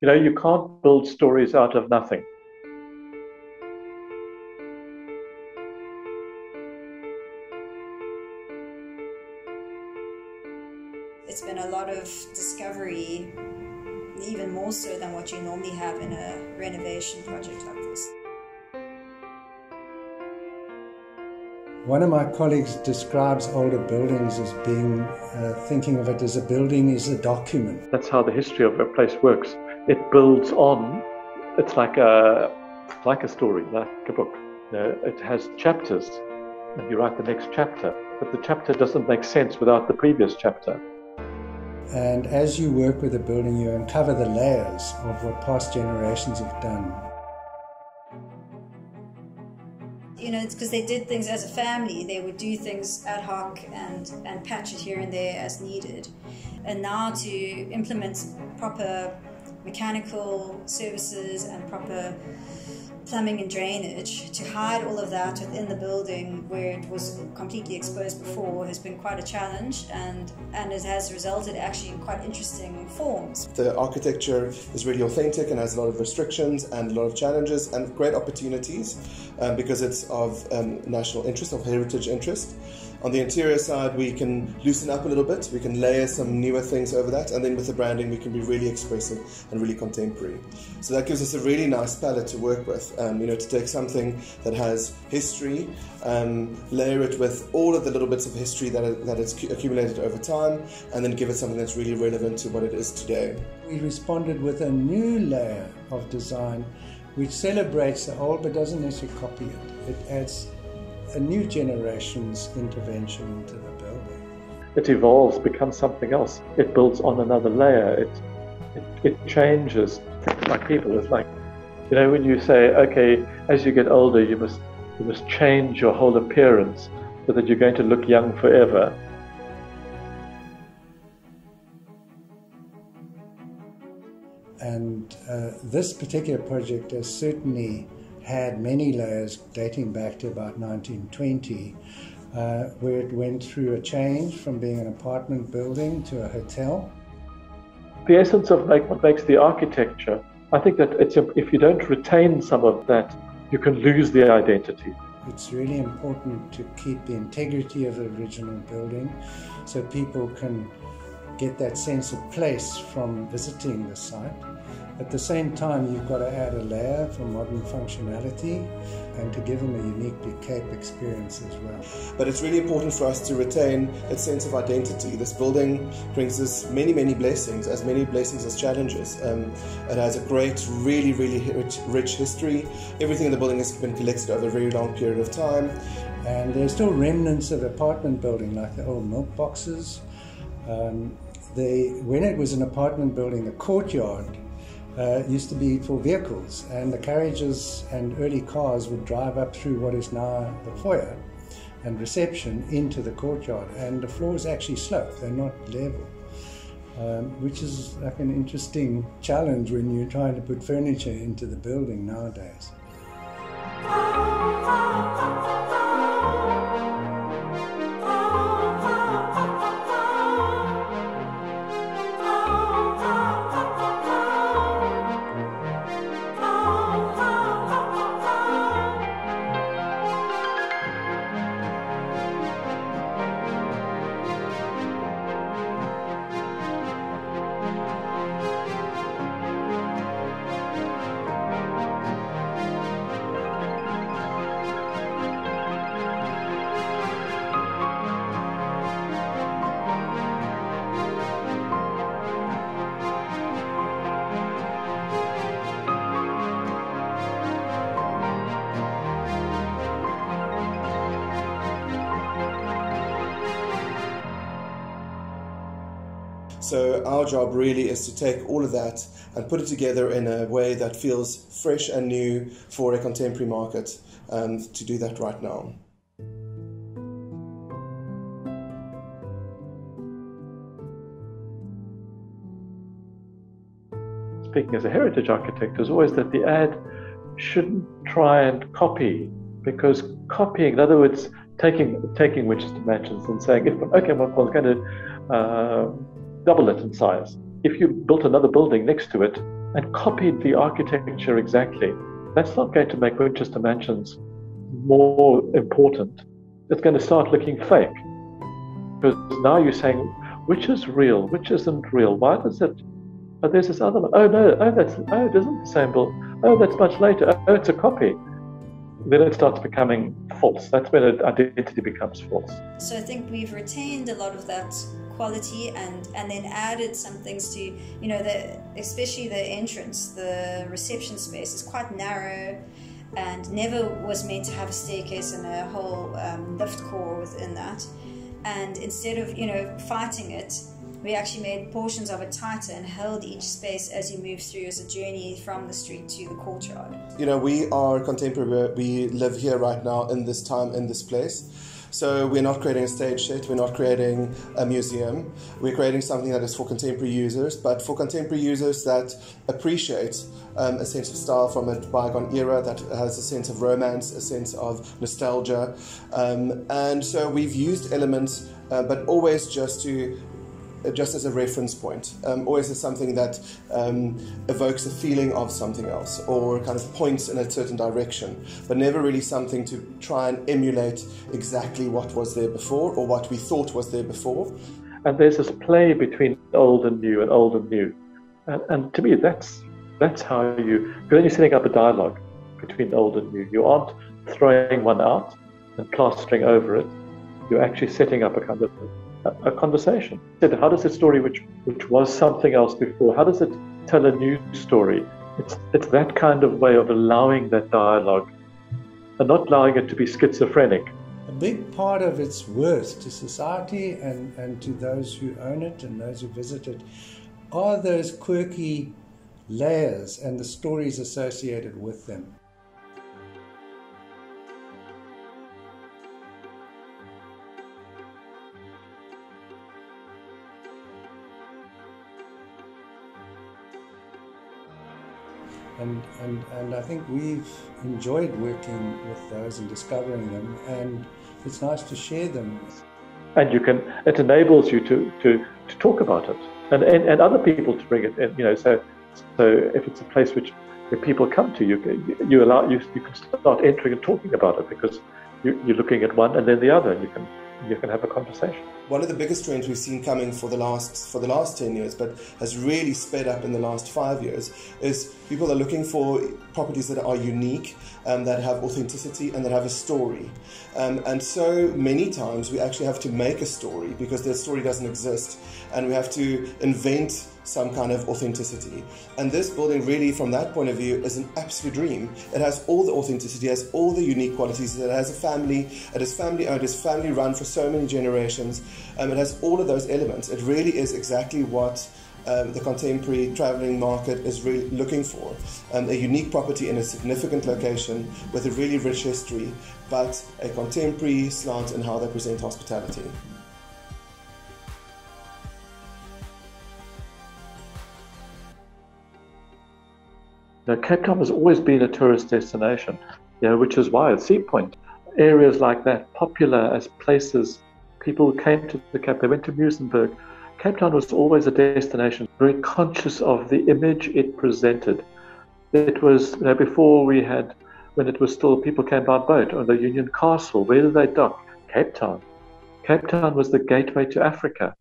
You know, you can't build stories out of nothing. It's been a lot of discovery, even more so than what you normally have in a renovation project like this. One of my colleagues describes older buildings as being, uh, thinking of it as a building is a document. That's how the history of a place works. It builds on. It's like a, like a story, like a book. You know, it has chapters, and you write the next chapter. But the chapter doesn't make sense without the previous chapter. And as you work with a building, you uncover the layers of what past generations have done. you know, it's because they did things as a family. They would do things ad hoc and, and patch it here and there as needed. And now to implement proper mechanical services and proper plumbing and drainage to hide all of that within the building where it was completely exposed before has been quite a challenge and, and it has resulted actually in quite interesting forms. The architecture is really authentic and has a lot of restrictions and a lot of challenges and great opportunities um, because it's of um, national interest, of heritage interest. On the interior side, we can loosen up a little bit, we can layer some newer things over that, and then with the branding, we can be really expressive and really contemporary. So that gives us a really nice palette to work with, um, you know, to take something that has history, um, layer it with all of the little bits of history that, that it's accumulated over time, and then give it something that's really relevant to what it is today. We responded with a new layer of design which celebrates the old but doesn't necessarily copy it. It adds a new generation's intervention into the building. It evolves, becomes something else. It builds on another layer. It, it, it changes. Like people, it's like, you know, when you say, okay, as you get older, you must, you must change your whole appearance so that you're going to look young forever. And uh, this particular project has certainly had many layers dating back to about 1920, uh, where it went through a change from being an apartment building to a hotel. The essence of like what makes the architecture, I think that it's if you don't retain some of that, you can lose the identity. It's really important to keep the integrity of the original building so people can get that sense of place from visiting the site. At the same time, you've got to add a layer for modern functionality and to give them a uniquely Cape experience as well. But it's really important for us to retain its sense of identity. This building brings us many, many blessings, as many blessings as challenges. Um, it has a great, really, really rich, rich history. Everything in the building has been collected over a very long period of time. And there's still remnants of apartment building, like the old milk boxes. Um, when it was an apartment building, the courtyard uh, used to be for vehicles, and the carriages and early cars would drive up through what is now the foyer and reception into the courtyard, and the floors actually slope, they're not level. Um, which is like an interesting challenge when you're trying to put furniture into the building nowadays. So our job really is to take all of that and put it together in a way that feels fresh and new for a contemporary market um, to do that right now. Speaking as a heritage architect, is always that the ad shouldn't try and copy because copying, in other words, taking taking Winchester Mansions and saying, if okay, well, I was going to uh, double it in size. If you built another building next to it, and copied the architecture exactly, that's not going to make Winchester Mansions more important. It's going to start looking fake. Because now you're saying, which is real, which isn't real? Why does it? Oh, there's this other one. Oh no, oh that's oh it isn't the same build. Oh, that's much later. Oh, it's a copy. Then it starts becoming false. That's when identity becomes false. So I think we've retained a lot of that quality and and then added some things to you know the especially the entrance, the reception space is quite narrow and never was meant to have a staircase and a whole um, lift core within that. And instead of you know fighting it, we actually made portions of it tighter and held each space as you move through as a journey from the street to the courtyard. You know, we are contemporary. We live here right now in this time in this place. So we're not creating a stage set, we're not creating a museum. We're creating something that is for contemporary users, but for contemporary users that appreciate um, a sense of style from a bygone era, that has a sense of romance, a sense of nostalgia. Um, and so we've used elements, uh, but always just to just as a reference point, um, always as something that um, evokes a feeling of something else or kind of points in a certain direction, but never really something to try and emulate exactly what was there before or what we thought was there before. And there's this play between old and new and old and new. And, and to me, that's, that's how you, when you're setting up a dialogue between old and new, you aren't throwing one out and plastering over it. You're actually setting up a kind of a, conversation. How does a story which which was something else before, how does it tell a new story? It's it's that kind of way of allowing that dialogue and not allowing it to be schizophrenic. A big part of its worth to society and, and to those who own it and those who visit it are those quirky layers and the stories associated with them. And, and, and I think we've enjoyed working with those and discovering them, and it's nice to share them. And you can, it enables you to, to, to talk about it and, and, and other people to bring it in, you know, so, so if it's a place which where people come to, you, you allow, you, you can start entering and talking about it because you, you're looking at one and then the other, and you can you can have a conversation. One of the biggest trends we've seen coming for the last for the last ten years, but has really sped up in the last five years, is people are looking for properties that are unique, um, that have authenticity, and that have a story. Um, and so many times we actually have to make a story because the story doesn't exist, and we have to invent some kind of authenticity. And this building, really, from that point of view, is an absolute dream. It has all the authenticity, it has all the unique qualities. It has a family, it is family owned, it's family run for so many generations. Um, it has all of those elements. It really is exactly what. Um, the contemporary traveling market is really looking for. Um, a unique property in a significant location with a really rich history, but a contemporary slant in how they present hospitality. Now, Cape Town has always been a tourist destination, you know, which is why at Sea Point, areas like that, popular as places, people came to the Cape, they went to Muizenberg. Cape Town was always a destination, very conscious of the image it presented. It was, you know, before we had, when it was still, people came by boat, or the Union Castle, where did they dock? Cape Town. Cape Town was the gateway to Africa.